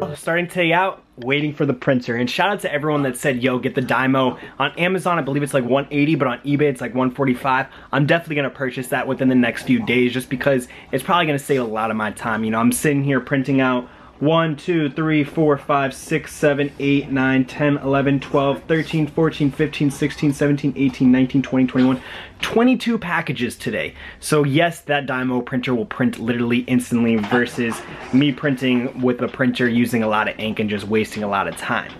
Oh, starting today out, waiting for the printer. And shout out to everyone that said, yo, get the Dymo. On Amazon, I believe it's like 180, but on eBay, it's like 145. I'm definitely gonna purchase that within the next few days just because it's probably gonna save a lot of my time. You know, I'm sitting here printing out 1, 2, 3, 4, 5, 6, 7, 8, 9, 10, 11, 12, 13, 14, 15, 16, 17, 18, 19, 20, 21, 22 packages today. So yes, that Dymo printer will print literally instantly versus me printing with a printer using a lot of ink and just wasting a lot of time.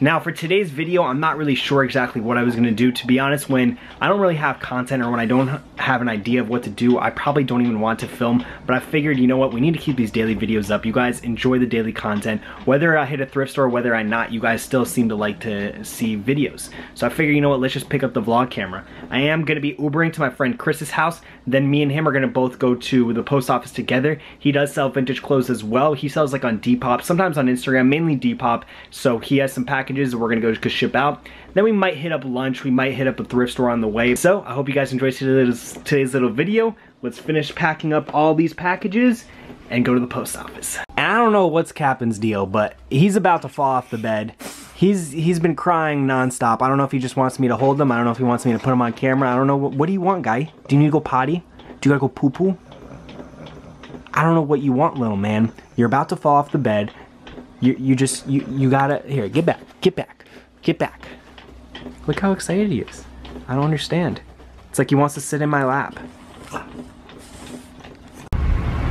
Now for today's video, I'm not really sure exactly what I was gonna do. To be honest, when I don't really have content or when I don't have an idea of what to do, I probably don't even want to film, but I figured, you know what, we need to keep these daily videos up. You guys enjoy the daily content. Whether I hit a thrift store, whether I not, you guys still seem to like to see videos. So I figured, you know what, let's just pick up the vlog camera. I am gonna be Ubering to my friend Chris's house, then me and him are gonna both go to the post office together. He does sell vintage clothes as well. He sells like on Depop, sometimes on Instagram, mainly Depop, so he has some packages packages we're gonna go ship out. Then we might hit up lunch, we might hit up a thrift store on the way. So I hope you guys enjoyed today's, today's little video. Let's finish packing up all these packages and go to the post office. And I don't know what's Captain's deal, but he's about to fall off the bed. He's he's been crying nonstop. I don't know if he just wants me to hold him. I don't know if he wants me to put him on camera. I don't know. What, what do you want, guy? Do you need to go potty? Do you gotta go poo poo? I don't know what you want, little man. You're about to fall off the bed. You, you just, you, you gotta, here, get back, get back, get back. Look how excited he is. I don't understand. It's like he wants to sit in my lap.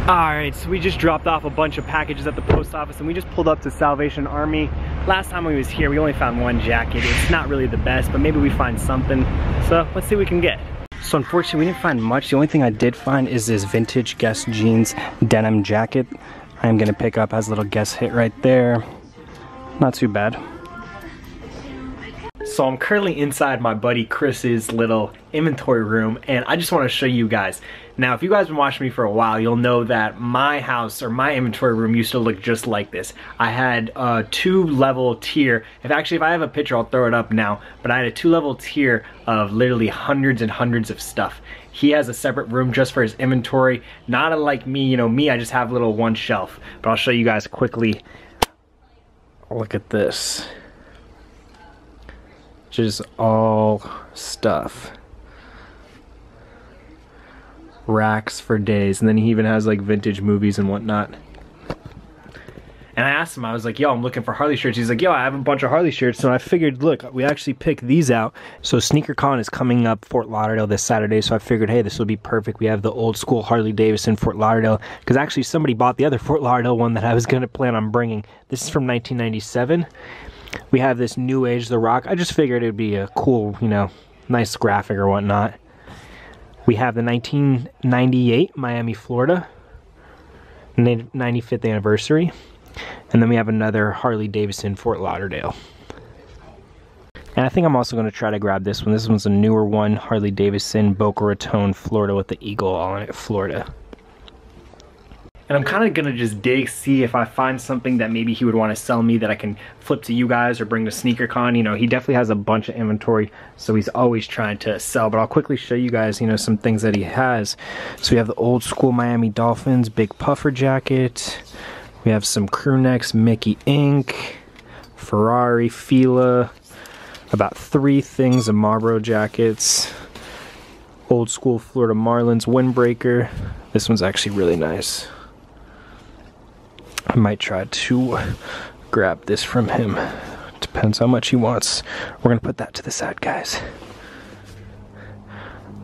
Alright, so we just dropped off a bunch of packages at the post office and we just pulled up to Salvation Army. Last time we was here, we only found one jacket. It's not really the best, but maybe we find something. So let's see what we can get. So unfortunately, we didn't find much. The only thing I did find is this vintage Guess jeans denim jacket. I'm gonna pick up as a little guess hit right there. Not too bad. So I'm currently inside my buddy Chris's little inventory room and I just want to show you guys. Now if you guys have been watching me for a while you'll know that my house or my inventory room used to look just like this. I had a two level tier. If actually if I have a picture I'll throw it up now but I had a two level tier of literally hundreds and hundreds of stuff. He has a separate room just for his inventory. Not unlike me, you know, me, I just have a little one shelf. But I'll show you guys quickly. Look at this. Just all stuff. Racks for days. And then he even has like vintage movies and whatnot. And I asked him, I was like, yo, I'm looking for Harley shirts. He's like, yo, I have a bunch of Harley shirts. So I figured, look, we actually picked these out. So SneakerCon is coming up Fort Lauderdale this Saturday. So I figured, hey, this will be perfect. We have the old school Harley Davidson Fort Lauderdale. Because actually somebody bought the other Fort Lauderdale one that I was going to plan on bringing. This is from 1997. We have this New Age The Rock. I just figured it would be a cool, you know, nice graphic or whatnot. We have the 1998 Miami, Florida. 95th anniversary. And then we have another Harley Davidson Fort Lauderdale. And I think I'm also going to try to grab this one. This one's a newer one, Harley Davidson, Boca Raton, Florida with the eagle on it, Florida. And I'm kind of going to just dig, see if I find something that maybe he would want to sell me that I can flip to you guys or bring to SneakerCon. You know, he definitely has a bunch of inventory, so he's always trying to sell. But I'll quickly show you guys, you know, some things that he has. So we have the old school Miami Dolphins, big puffer jacket. We have some crew necks, Mickey Inc, Ferrari, Fila, about three things of Marlboro jackets, old school Florida Marlins windbreaker. This one's actually really nice. I might try to grab this from him. Depends how much he wants. We're gonna put that to the side, guys.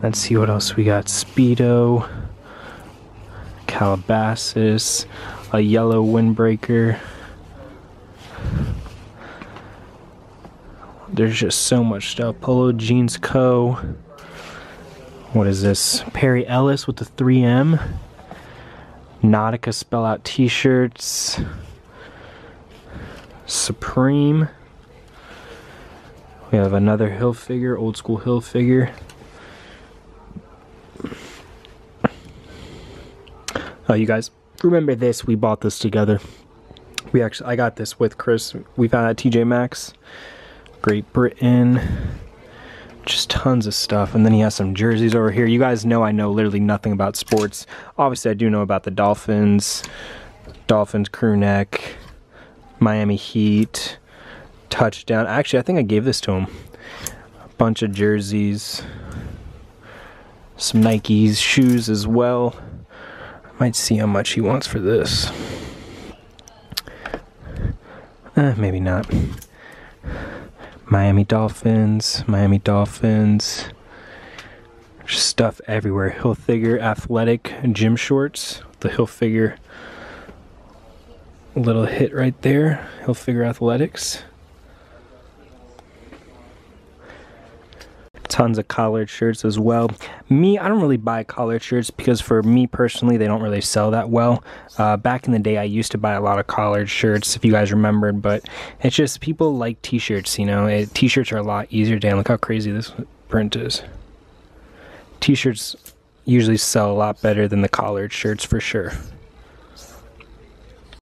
Let's see what else we got. Speedo, Calabasas, a yellow windbreaker. There's just so much stuff. Polo Jeans Co. What is this? Perry Ellis with the 3M. Nautica spell out t-shirts. Supreme. We have another Hilfiger, old school Hilfiger. Oh, you guys, remember this, we bought this together. We actually, I got this with Chris. We found at TJ Maxx. Great Britain. Just tons of stuff. And then he has some jerseys over here. You guys know I know literally nothing about sports. Obviously, I do know about the Dolphins. Dolphins crew neck. Miami Heat, touchdown. Actually, I think I gave this to him. A bunch of jerseys, some Nikes, shoes as well. I might see how much he wants for this. Eh, maybe not. Miami Dolphins, Miami Dolphins. Stuff everywhere. Hilfiger athletic gym shorts. The Hilfiger little hit right there. Hilfiger Athletics. Tons of collared shirts as well. Me, I don't really buy collared shirts because for me personally, they don't really sell that well. Uh, back in the day, I used to buy a lot of collared shirts, if you guys remembered, but it's just people like t-shirts, you know. T-shirts are a lot easier. Damn, look how crazy this print is. T-shirts usually sell a lot better than the collared shirts for sure.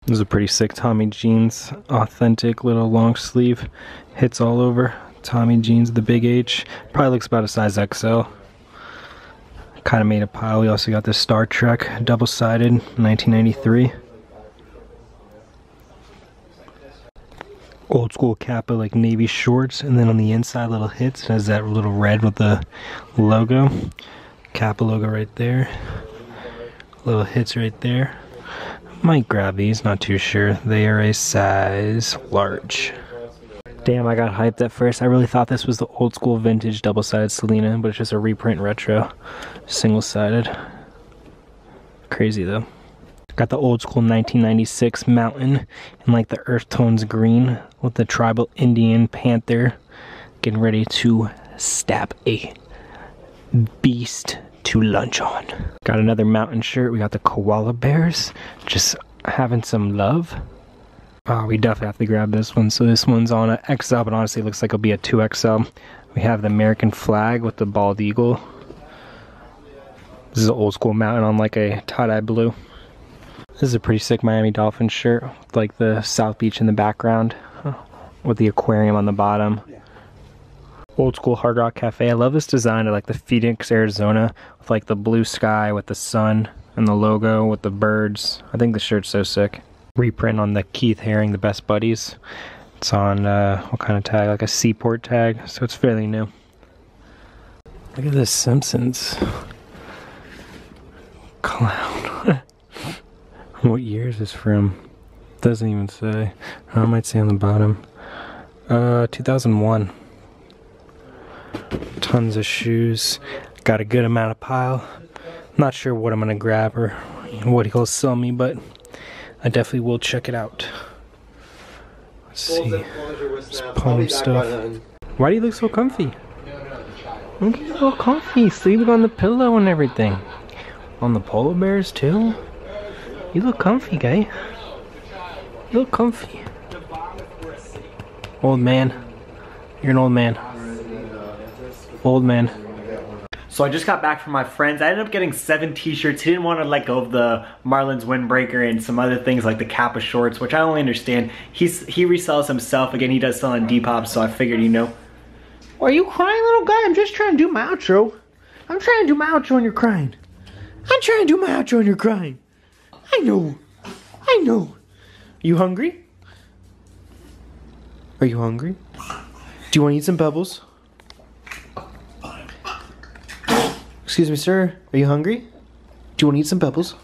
This is a pretty sick Tommy Jeans, authentic little long sleeve, hits all over. Tommy Jeans, the big H, probably looks about a size XL. Kind of made a pile. We also got this Star Trek double-sided, 1993. Old school Kappa like navy shorts, and then on the inside little hits it has that little red with the logo. Kappa logo right there. Little hits right there. Might grab these, not too sure. They are a size large. Damn, I got hyped at first. I really thought this was the old school vintage double-sided Selena, but it's just a reprint retro, single-sided. Crazy though. Got the old school 1996 Mountain in like the earth tones green with the tribal Indian panther. Getting ready to stab a beast to lunch on. Got another mountain shirt. We got the koala bears. Just having some love. Oh, we definitely have to grab this one. So this one's on a XL, but honestly looks like it'll be a 2XL. We have the American flag with the bald eagle. This is an old school mountain on like a tie-dye blue. This is a pretty sick Miami Dolphins shirt with like the South Beach in the background with the aquarium on the bottom old school Hard Rock Cafe. I love this design of like the Phoenix, Arizona with like the blue sky with the sun and the logo with the birds. I think the shirt's so sick. Reprint on the Keith Haring, the best buddies. It's on uh, what kind of tag? Like a Seaport tag, so it's fairly new. Look at this Simpsons clown. what year is this from? Doesn't even say. I might say on the bottom. Uh, 2001 tons of shoes. Got a good amount of pile. Not sure what I'm gonna grab or what he'll sell me, but I definitely will check it out. Let's see. This palm stuff. Why do you look so comfy? Look you so comfy, sleeping on the pillow and everything. On the polar bears too? You look comfy, guy. You look comfy. Old man. You're an old man. Old man. So I just got back from my friends. I ended up getting seven t-shirts. He didn't want to let go of the Marlins windbreaker and some other things like the Kappa shorts, which I only understand. He's He resells himself. Again, he does sell on Depop, so I figured, you know. Are you crying, little guy? I'm just trying to do my outro. I'm trying to do my outro and you're crying. I'm trying to do my outro and you're crying. I know. I know. You hungry? Are you hungry? Do you want to eat some pebbles? Excuse me, sir. Are you hungry? Do you want to eat some pebbles?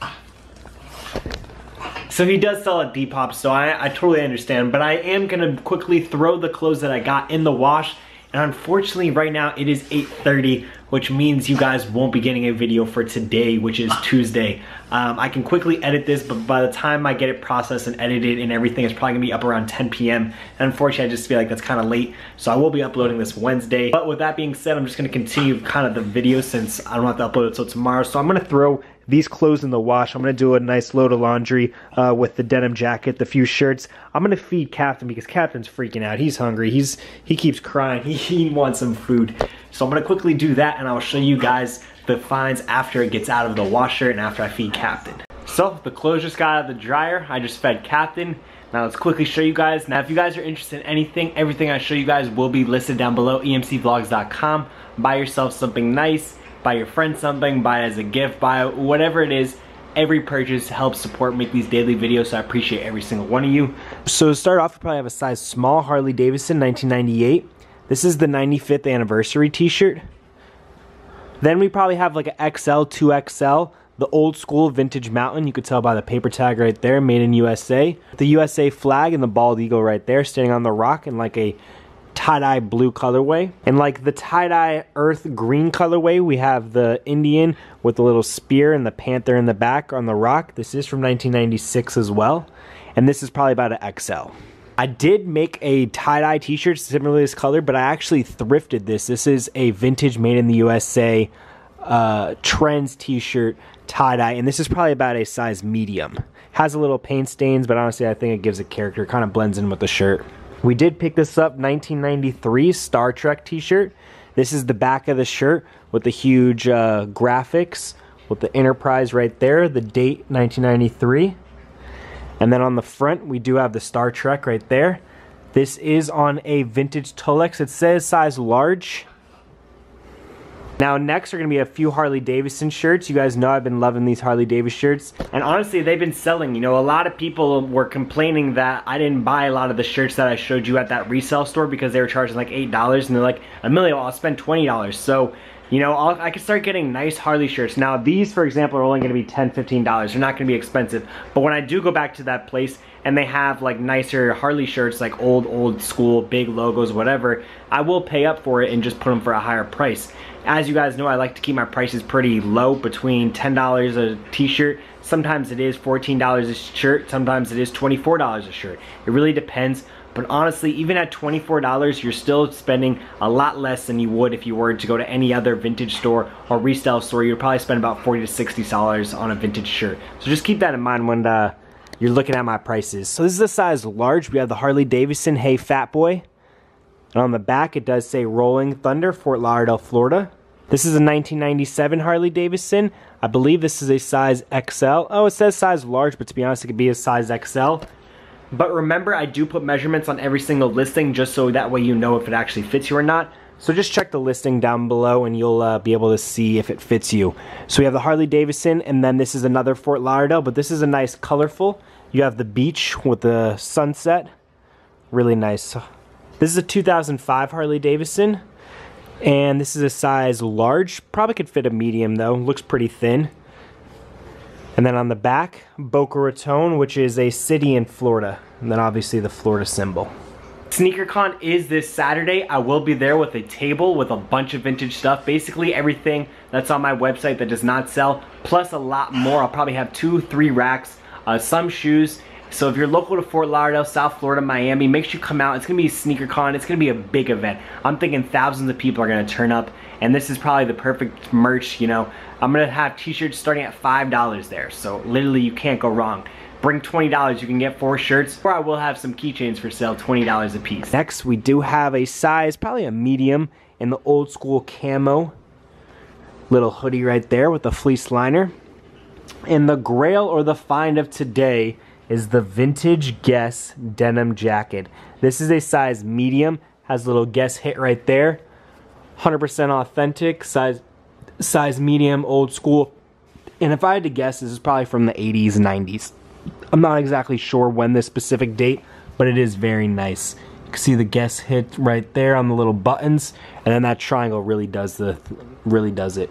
So he does sell at Depop, so I, I totally understand. But I am gonna quickly throw the clothes that I got in the wash. And unfortunately, right now it is 8.30, which means you guys won't be getting a video for today, which is Tuesday. Um, I can quickly edit this, but by the time I get it processed and edited and everything, it's probably gonna be up around 10 p.m. And unfortunately, I just feel like that's kind of late. So I will be uploading this Wednesday. But with that being said, I'm just gonna continue kind of the video since I don't have to upload it until tomorrow. So I'm gonna throw these clothes in the wash. I'm gonna do a nice load of laundry uh, with the denim jacket, the few shirts. I'm gonna feed Captain because Captain's freaking out. He's hungry. He's he keeps crying. He, he wants some food. So I'm gonna quickly do that and I'll show you guys the finds after it gets out of the washer and after I feed Captain. So the clothes just got out of the dryer. I just fed Captain. Now let's quickly show you guys. Now if you guys are interested in anything, everything I show you guys will be listed down below, emcvlogs.com. Buy yourself something nice buy your friend something, buy it as a gift, buy whatever it is. Every purchase helps support make these daily videos, so I appreciate every single one of you. So to start off, we probably have a size small Harley Davidson 1998. This is the 95th anniversary t-shirt. Then we probably have like an XL, 2XL, the old school vintage mountain. You could tell by the paper tag right there, made in USA. The USA flag and the bald eagle right there, standing on the rock in like a tie-dye blue colorway. And like the tie-dye earth green colorway, we have the Indian with the little spear and the panther in the back on the rock. This is from 1996 as well. And this is probably about an XL. I did make a tie-dye t-shirt similar to this color, but I actually thrifted this. This is a vintage made in the USA uh, trends t-shirt tie-dye, and this is probably about a size medium. Has a little paint stains, but honestly I think it gives a character, kind of blends in with the shirt. We did pick this up 1993 Star Trek t-shirt. This is the back of the shirt with the huge uh, graphics with the Enterprise right there, the date 1993. And then on the front, we do have the Star Trek right there. This is on a vintage Tultex. It says size large. Now next are to be a few Harley Davidson shirts. You guys know I've been loving these Harley Davidson shirts. And honestly, they've been selling. You know, a lot of people were complaining that I didn't buy a lot of the shirts that I showed you at that resale store because they were charging like $8 and they're like, Emilio, I'll spend $20. So you know, I'll, i can start getting nice Harley shirts. Now, these, for example, are only going to be $10, $15. They're not to be expensive. But when I do go back to that place and they have like nicer Harley shirts, like old, old school, big logos, whatever, I will pay up for it and just put them for a higher price. As you guys know, I like to keep my prices pretty low, between $10 a t-shirt. Sometimes it is $14 a shirt, sometimes it is $24 a shirt. It really depends but honestly, even at $24, you're still spending a lot less than you would if you were to go to any other vintage store or resale store. You'd probably spend about 40 to $60 on a vintage shirt. So just keep that in mind when uh, you're looking at my prices. So this is a size large. We have the Harley Davidson Hey Fat Boy. And on the back, it does say Rolling Thunder, Fort Lauderdale, Florida. This is a 1997 Harley Davidson. I believe this is a size XL. Oh, it says size large, but to be honest, it could be a size XL. But remember, I do put measurements on every single listing just so that way you know if it actually fits you or not. So just check the listing down below and you'll uh, be able to see if it fits you. So we have the Harley Davidson and then this is another Fort Lauderdale, but this is a nice colorful. You have the beach with the sunset. Really nice. This is a 2005 Harley Davidson and this is a size large. Probably could fit a medium though. Looks pretty thin. And then on the back, Boca Raton, which is a city in Florida. And then obviously the Florida symbol. SneakerCon is this Saturday. I will be there with a table with a bunch of vintage stuff. Basically everything that's on my website that does not sell, plus a lot more. I'll probably have two, three racks, uh, some shoes. So if you're local to Fort Lauderdale, South Florida, Miami, make sure you come out. It's gonna be SneakerCon. It's gonna be a big event. I'm thinking thousands of people are gonna turn up and this is probably the perfect merch, you know. I'm gonna have t-shirts starting at $5 there, so literally you can't go wrong. Bring $20, you can get four shirts, or I will have some keychains for sale, $20 a piece. Next, we do have a size, probably a medium, in the old school camo. Little hoodie right there with the fleece liner. And the grail or the find of today is the Vintage Guess denim jacket. This is a size medium, has a little Guess hit right there. 100% authentic, size size medium, old school. And if I had to guess, this is probably from the 80s, 90s. I'm not exactly sure when this specific date, but it is very nice. You can see the guess hit right there on the little buttons, and then that triangle really does the really does it.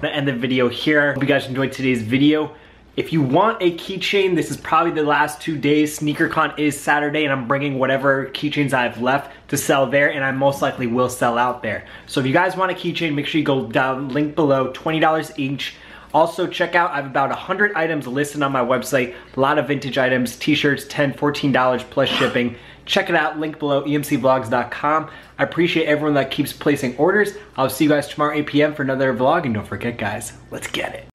Gonna end the video here. Hope you guys enjoyed today's video. If you want a keychain, this is probably the last two days. SneakerCon is Saturday and I'm bringing whatever keychains I have left to sell there and I most likely will sell out there. So if you guys want a keychain, make sure you go down, link below, $20 each. Also check out, I have about 100 items listed on my website. A lot of vintage items, t-shirts, $10, $14 plus shipping. Check it out, link below, emcvlogs.com. I appreciate everyone that keeps placing orders. I'll see you guys tomorrow 8 p.m. for another vlog. And don't forget guys, let's get it.